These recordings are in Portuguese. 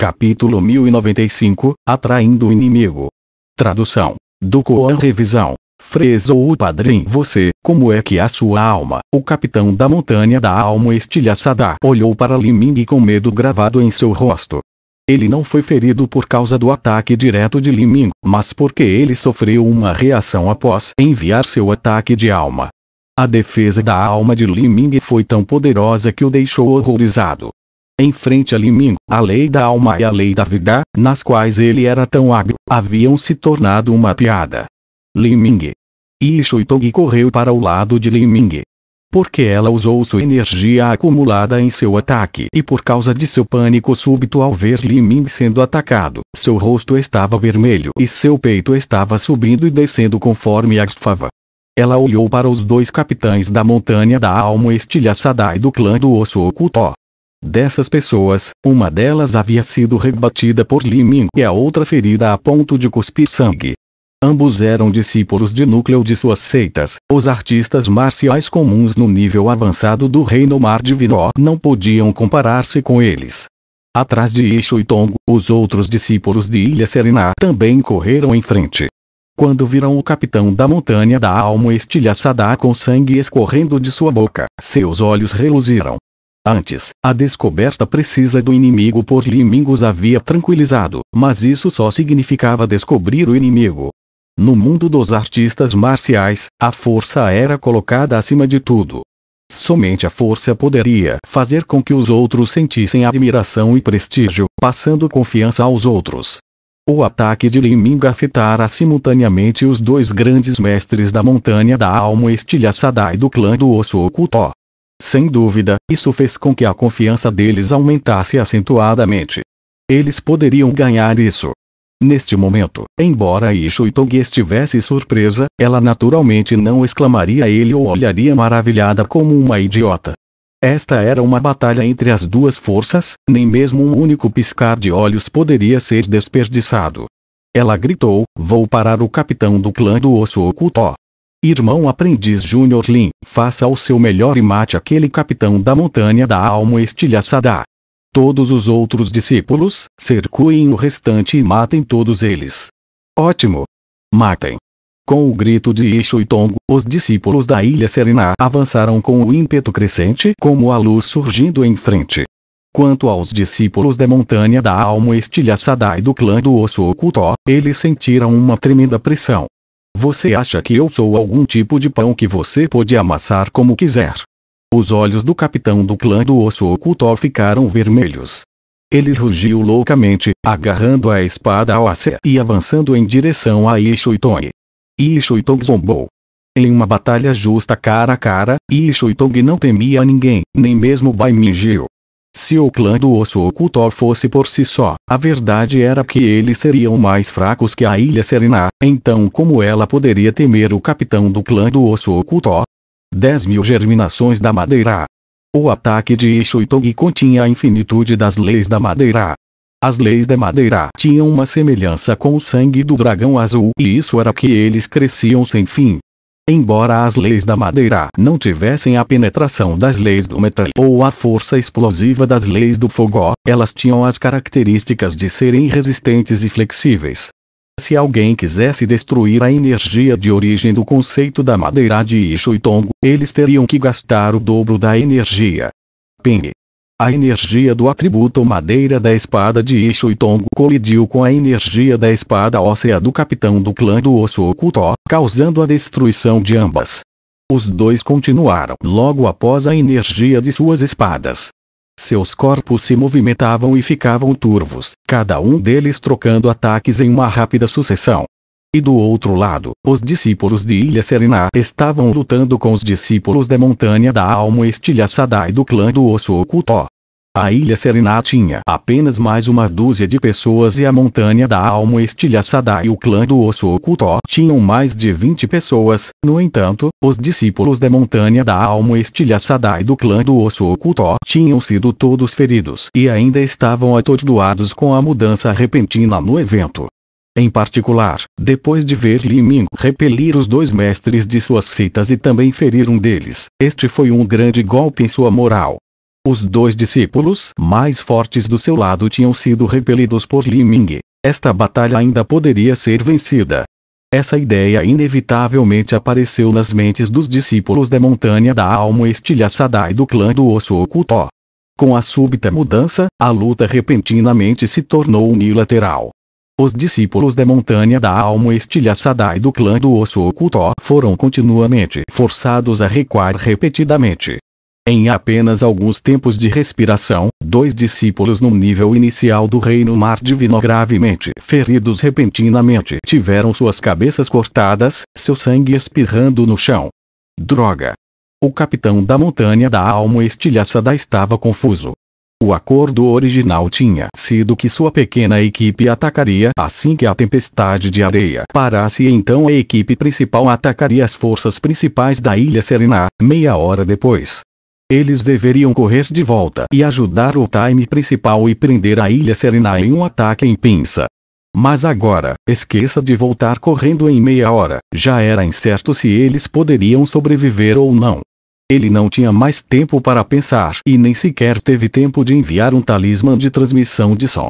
Capítulo 1095 Atraindo o inimigo. Tradução: Do Koan Revisão. Fresou o padrinho você, como é que a sua alma, o capitão da montanha da alma estilhaçada, olhou para Liming com medo gravado em seu rosto. Ele não foi ferido por causa do ataque direto de Liming, mas porque ele sofreu uma reação após enviar seu ataque de alma. A defesa da alma de Liming foi tão poderosa que o deixou horrorizado. Em frente a Liming, a lei da alma e a lei da vida, nas quais ele era tão hábil, haviam se tornado uma piada. Liming. Ishuitong correu para o lado de Liming. Porque ela usou sua energia acumulada em seu ataque e por causa de seu pânico súbito ao ver Liming sendo atacado, seu rosto estava vermelho e seu peito estava subindo e descendo conforme Agfava. Ela olhou para os dois capitães da montanha da alma estilhaçada e do clã do osso oculto. Dessas pessoas, uma delas havia sido rebatida por Li Ming e a outra ferida a ponto de cuspir sangue. Ambos eram discípulos de núcleo de suas seitas, os artistas marciais comuns no nível avançado do reino mar divino não podiam comparar-se com eles. Atrás de Ishu e Tongo, os outros discípulos de Ilha Serena também correram em frente. Quando viram o capitão da montanha da alma estilhaçada com sangue escorrendo de sua boca, seus olhos reluziram. Antes, a descoberta precisa do inimigo por Liming os havia tranquilizado, mas isso só significava descobrir o inimigo. No mundo dos artistas marciais, a força era colocada acima de tudo. Somente a força poderia fazer com que os outros sentissem admiração e prestígio, passando confiança aos outros. O ataque de Liming afetara simultaneamente os dois grandes mestres da montanha da alma estilhaçada e do clã do osso oculto. Sem dúvida, isso fez com que a confiança deles aumentasse acentuadamente. Eles poderiam ganhar isso. Neste momento, embora Ishuitong estivesse surpresa, ela naturalmente não exclamaria ele ou olharia maravilhada como uma idiota. Esta era uma batalha entre as duas forças, nem mesmo um único piscar de olhos poderia ser desperdiçado. Ela gritou, vou parar o capitão do clã do osso oculto. Irmão aprendiz Júnior Lin, faça o seu melhor e mate aquele capitão da montanha da alma estilhaçada. Todos os outros discípulos, cercuem o restante e matem todos eles. Ótimo! Matem! Com o grito de Ishu e Tongo, os discípulos da Ilha Serena avançaram com o ímpeto crescente como a luz surgindo em frente. Quanto aos discípulos da montanha da alma estilhaçada e do clã do osso oculto, eles sentiram uma tremenda pressão. Você acha que eu sou algum tipo de pão que você pode amassar como quiser? Os olhos do capitão do clã do osso oculto ficaram vermelhos. Ele rugiu loucamente, agarrando a espada óssea e avançando em direção a Ishuitong. Ishuitong zombou. Em uma batalha justa cara a cara, Ishuitong não temia ninguém, nem mesmo Bai Mingyu. Se o clã do osso oculto fosse por si só, a verdade era que eles seriam mais fracos que a Ilha Serena, então como ela poderia temer o capitão do clã do osso oculto? 10 mil germinações da madeira. O ataque de Ishuitong continha a infinitude das leis da madeira. As leis da madeira tinham uma semelhança com o sangue do dragão azul e isso era que eles cresciam sem fim. Embora as leis da madeira não tivessem a penetração das leis do metal ou a força explosiva das leis do fogo, elas tinham as características de serem resistentes e flexíveis. Se alguém quisesse destruir a energia de origem do conceito da madeira de Ishu e Tongo, eles teriam que gastar o dobro da energia. Ping. A energia do atributo madeira da espada de Ishu Tongo colidiu com a energia da espada óssea do capitão do clã do osso oculto, causando a destruição de ambas. Os dois continuaram logo após a energia de suas espadas. Seus corpos se movimentavam e ficavam turvos, cada um deles trocando ataques em uma rápida sucessão. E do outro lado, os discípulos de Ilha Serena estavam lutando com os discípulos da montanha da alma estilhaçada e do clã do osso oculto. A Ilha Serena tinha apenas mais uma dúzia de pessoas e a montanha da alma estilhaçada e o clã do osso oculto tinham mais de 20 pessoas. No entanto, os discípulos da montanha da alma estilhaçada e do clã do osso oculto tinham sido todos feridos e ainda estavam atordoados com a mudança repentina no evento. Em particular, depois de ver Li Ming repelir os dois mestres de suas seitas e também ferir um deles, este foi um grande golpe em sua moral. Os dois discípulos mais fortes do seu lado tinham sido repelidos por Li Ming. Esta batalha ainda poderia ser vencida. Essa ideia inevitavelmente apareceu nas mentes dos discípulos da montanha da alma estilhaçada e do clã do osso oculto. Com a súbita mudança, a luta repentinamente se tornou unilateral. Os discípulos da montanha da alma estilhaçada e do clã do osso oculto foram continuamente forçados a recuar repetidamente. Em apenas alguns tempos de respiração, dois discípulos no nível inicial do reino mar divino gravemente feridos repentinamente tiveram suas cabeças cortadas, seu sangue espirrando no chão. Droga! O capitão da montanha da alma estilhaçada estava confuso. O acordo original tinha sido que sua pequena equipe atacaria assim que a tempestade de areia parasse e então a equipe principal atacaria as forças principais da Ilha Serena, meia hora depois. Eles deveriam correr de volta e ajudar o time principal e prender a Ilha Serena em um ataque em pinça. Mas agora, esqueça de voltar correndo em meia hora, já era incerto se eles poderiam sobreviver ou não. Ele não tinha mais tempo para pensar e nem sequer teve tempo de enviar um talismã de transmissão de som.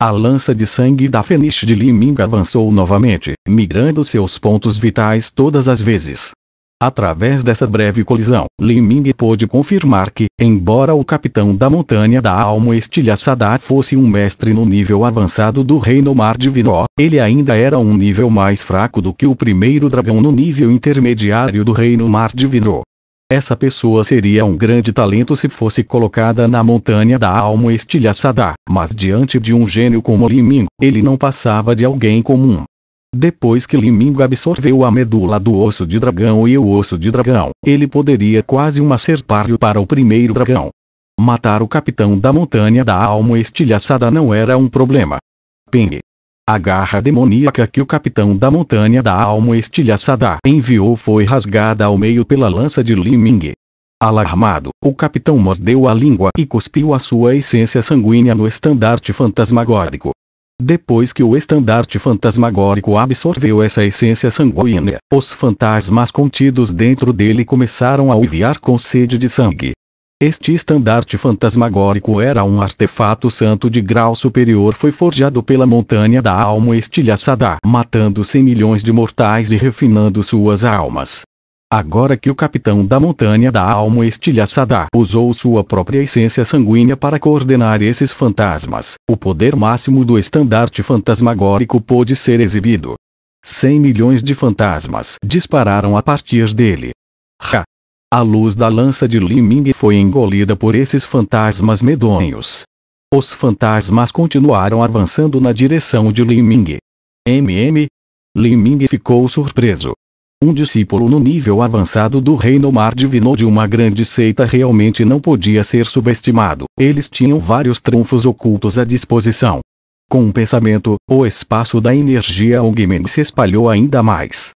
A lança de sangue da Fênix de Liming avançou novamente, migrando seus pontos vitais todas as vezes. Através dessa breve colisão, Li Ming pôde confirmar que, embora o capitão da montanha da alma estilhaçada fosse um mestre no nível avançado do reino mar divino, ele ainda era um nível mais fraco do que o primeiro dragão no nível intermediário do reino mar divino. Essa pessoa seria um grande talento se fosse colocada na montanha da alma estilhaçada, mas diante de um gênio como Li Ming, ele não passava de alguém comum. Depois que Limingo absorveu a medula do osso de dragão e o osso de dragão, ele poderia quase um acertar para o primeiro dragão. Matar o capitão da montanha da alma estilhaçada não era um problema. Ping. A garra demoníaca que o capitão da montanha da alma estilhaçada enviou foi rasgada ao meio pela lança de Liming. Alarmado, o capitão mordeu a língua e cuspiu a sua essência sanguínea no estandarte fantasmagórico. Depois que o estandarte fantasmagórico absorveu essa essência sanguínea, os fantasmas contidos dentro dele começaram a uivar com sede de sangue. Este estandarte fantasmagórico era um artefato santo de grau superior foi forjado pela montanha da alma estilhaçada, matando 100 milhões de mortais e refinando suas almas. Agora que o capitão da montanha da alma estilhaçada usou sua própria essência sanguínea para coordenar esses fantasmas, o poder máximo do estandarte fantasmagórico pôde ser exibido. 100 milhões de fantasmas dispararam a partir dele. Ha! A luz da lança de Liming foi engolida por esses fantasmas medonhos. Os fantasmas continuaram avançando na direção de Liming. MM. Liming ficou surpreso. Um discípulo no nível avançado do reino mar divino de uma grande seita realmente não podia ser subestimado. Eles tinham vários trunfos ocultos à disposição. Com um pensamento, o espaço da energia Ongmen se espalhou ainda mais.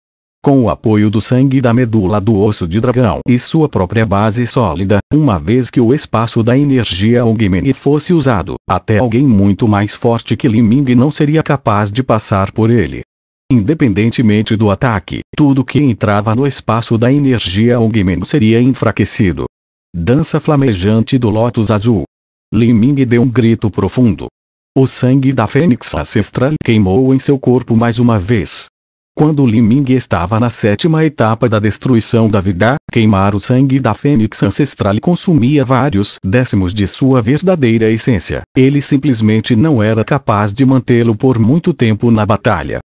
Com o apoio do sangue da medula do osso de dragão e sua própria base sólida, uma vez que o espaço da energia Ongmen fosse usado, até alguém muito mais forte que Liming não seria capaz de passar por ele. Independentemente do ataque, tudo que entrava no espaço da energia Ongmen seria enfraquecido. Dança flamejante do Lótus Azul. Liming deu um grito profundo. O sangue da Fênix Ancestral queimou em seu corpo mais uma vez. Quando Liming estava na sétima etapa da destruição da vida, queimar o sangue da Fênix Ancestral consumia vários décimos de sua verdadeira essência. Ele simplesmente não era capaz de mantê-lo por muito tempo na batalha.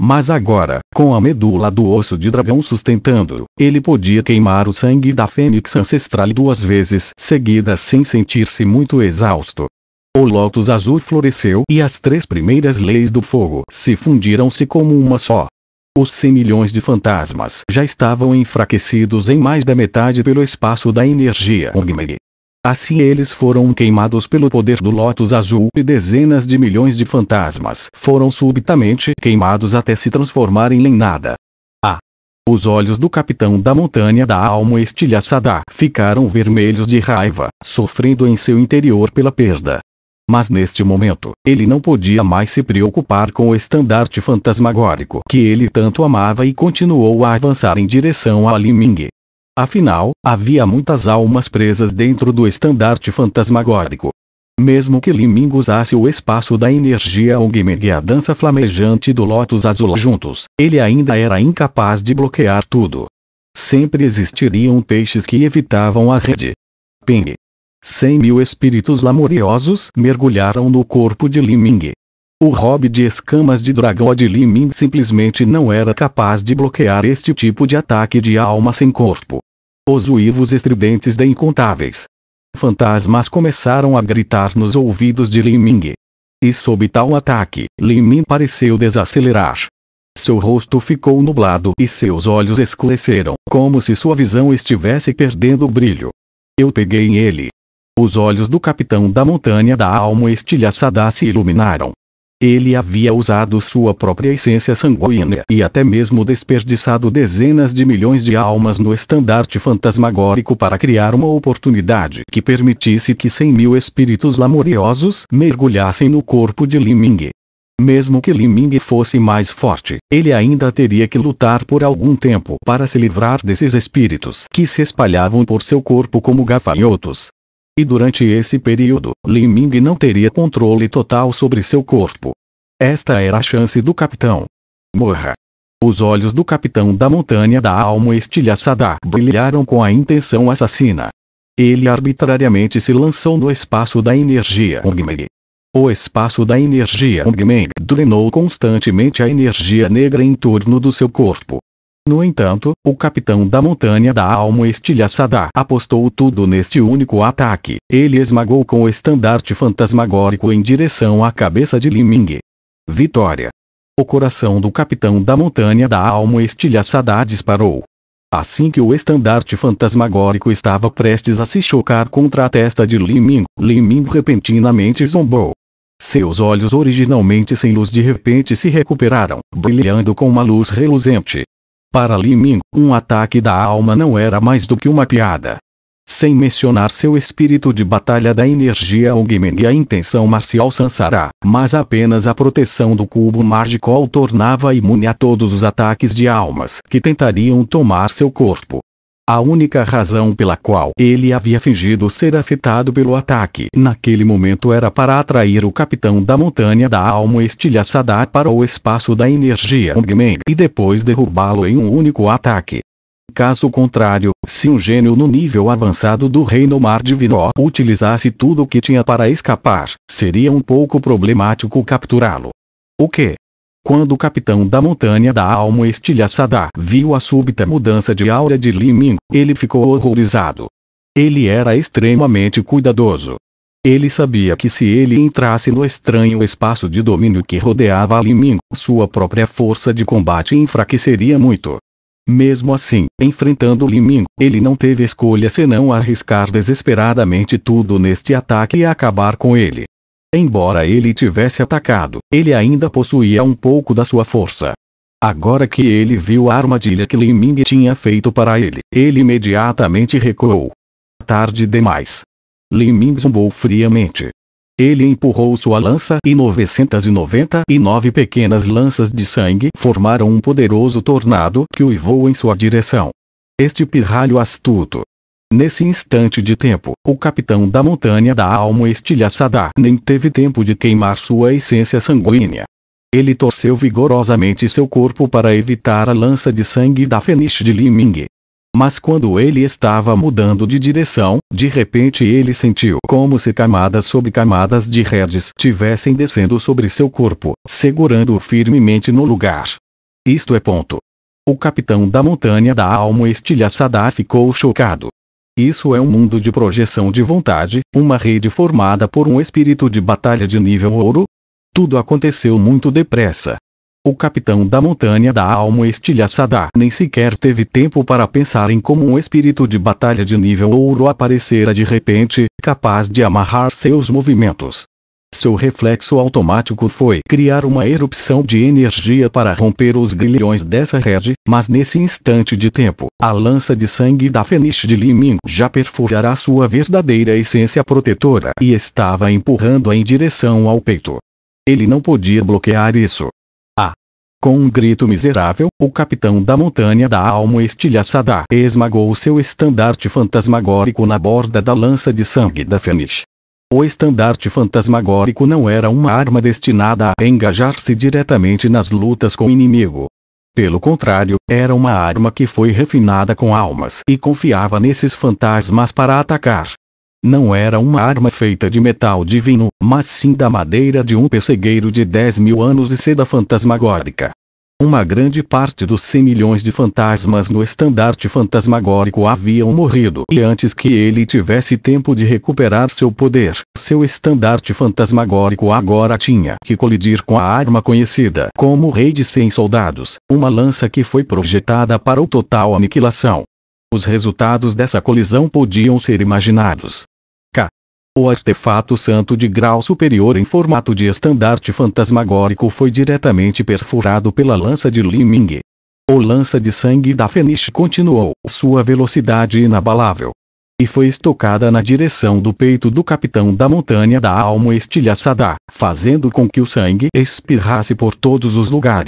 Mas agora, com a medula do osso de dragão sustentando, ele podia queimar o sangue da fênix ancestral duas vezes seguidas sem sentir-se muito exausto. O lótus azul floresceu e as três primeiras leis do fogo se fundiram-se como uma só. Os 100 milhões de fantasmas já estavam enfraquecidos em mais da metade pelo espaço da energia Ongmeg. Assim eles foram queimados pelo poder do Lótus Azul e dezenas de milhões de fantasmas foram subitamente queimados até se transformarem em nada. Ah! Os olhos do capitão da montanha da alma estilhaçada ficaram vermelhos de raiva, sofrendo em seu interior pela perda. Mas neste momento, ele não podia mais se preocupar com o estandarte fantasmagórico que ele tanto amava e continuou a avançar em direção a Liming. Afinal, havia muitas almas presas dentro do estandarte fantasmagórico. Mesmo que Liming usasse o espaço da energia Ongmeng e a dança flamejante do Lotus Azul juntos, ele ainda era incapaz de bloquear tudo. Sempre existiriam peixes que evitavam a rede. Ping. Cem mil espíritos lamoriosos mergulharam no corpo de Liming. O hobby de escamas de dragão de Liming simplesmente não era capaz de bloquear este tipo de ataque de alma sem corpo. Os uivos estridentes de incontáveis fantasmas começaram a gritar nos ouvidos de Liming. E sob tal ataque, Liming pareceu desacelerar. Seu rosto ficou nublado e seus olhos escureceram, como se sua visão estivesse perdendo o brilho. Eu peguei ele. Os olhos do capitão da montanha da alma estilhaçada se iluminaram. Ele havia usado sua própria essência sanguínea e até mesmo desperdiçado dezenas de milhões de almas no estandarte fantasmagórico para criar uma oportunidade que permitisse que cem mil espíritos lamoriosos mergulhassem no corpo de Liming. Mesmo que Liming fosse mais forte, ele ainda teria que lutar por algum tempo para se livrar desses espíritos que se espalhavam por seu corpo como gafanhotos. E durante esse período, Li Ming não teria controle total sobre seu corpo. Esta era a chance do capitão. Morra. Os olhos do capitão da montanha da alma estilhaçada brilharam com a intenção assassina. Ele arbitrariamente se lançou no espaço da energia Ongmeng. O espaço da energia Ongmeng drenou constantemente a energia negra em torno do seu corpo. No entanto, o capitão da montanha da alma estilhaçada apostou tudo neste único ataque. Ele esmagou com o estandarte fantasmagórico em direção à cabeça de Liming. Vitória! O coração do capitão da montanha da alma estilhaçada disparou. Assim que o estandarte fantasmagórico estava prestes a se chocar contra a testa de Liming, Liming repentinamente zombou. Seus olhos originalmente sem luz de repente se recuperaram, brilhando com uma luz reluzente. Para Li Ming, um ataque da alma não era mais do que uma piada. Sem mencionar seu espírito de batalha da energia Ongmen e a intenção marcial Sansara, mas apenas a proteção do cubo mágico o tornava imune a todos os ataques de almas que tentariam tomar seu corpo. A única razão pela qual ele havia fingido ser afetado pelo ataque naquele momento era para atrair o capitão da montanha da alma estilhaçada para o espaço da energia Ongmeng e depois derrubá-lo em um único ataque. Caso contrário, se um gênio no nível avançado do reino mar divino utilizasse tudo o que tinha para escapar, seria um pouco problemático capturá-lo. O que? Quando o capitão da montanha da alma estilhaçada viu a súbita mudança de aura de Li Ming, ele ficou horrorizado. Ele era extremamente cuidadoso. Ele sabia que se ele entrasse no estranho espaço de domínio que rodeava Li Ming, sua própria força de combate enfraqueceria muito. Mesmo assim, enfrentando Li Ming, ele não teve escolha senão arriscar desesperadamente tudo neste ataque e acabar com ele. Embora ele tivesse atacado, ele ainda possuía um pouco da sua força. Agora que ele viu a armadilha que Li Ming tinha feito para ele, ele imediatamente recuou. Tarde demais. Li Ming zumbou friamente. Ele empurrou sua lança e 999 pequenas lanças de sangue formaram um poderoso tornado que uivou em sua direção. Este pirralho astuto, Nesse instante de tempo, o capitão da montanha da alma estilhaçada nem teve tempo de queimar sua essência sanguínea. Ele torceu vigorosamente seu corpo para evitar a lança de sangue da feniche de Li Ming. Mas quando ele estava mudando de direção, de repente ele sentiu como se camadas sobre camadas de redes tivessem descendo sobre seu corpo, segurando-o firmemente no lugar. Isto é ponto. O capitão da montanha da alma estilhaçada ficou chocado. Isso é um mundo de projeção de vontade, uma rede formada por um espírito de batalha de nível ouro? Tudo aconteceu muito depressa. O capitão da montanha da alma estilhaçada nem sequer teve tempo para pensar em como um espírito de batalha de nível ouro aparecera de repente, capaz de amarrar seus movimentos. Seu reflexo automático foi criar uma erupção de energia para romper os grilhões dessa rede, mas nesse instante de tempo, a lança de sangue da Feniche de Liming já perfurara sua verdadeira essência protetora e estava empurrando-a em direção ao peito. Ele não podia bloquear isso. Ah! Com um grito miserável, o capitão da montanha da alma estilhaçada esmagou seu estandarte fantasmagórico na borda da lança de sangue da Fênix. O estandarte fantasmagórico não era uma arma destinada a engajar-se diretamente nas lutas com o inimigo. Pelo contrário, era uma arma que foi refinada com almas e confiava nesses fantasmas para atacar. Não era uma arma feita de metal divino, mas sim da madeira de um pessegueiro de 10 mil anos e seda fantasmagórica. Uma grande parte dos 100 milhões de fantasmas no estandarte fantasmagórico haviam morrido e antes que ele tivesse tempo de recuperar seu poder, seu estandarte fantasmagórico agora tinha que colidir com a arma conhecida como Rei de 100 Soldados, uma lança que foi projetada para o total aniquilação. Os resultados dessa colisão podiam ser imaginados. O artefato santo de grau superior em formato de estandarte fantasmagórico foi diretamente perfurado pela lança de Li Ming. O lança de sangue da Fênix continuou sua velocidade inabalável. E foi estocada na direção do peito do capitão da montanha da alma estilhaçada, fazendo com que o sangue espirrasse por todos os lugares.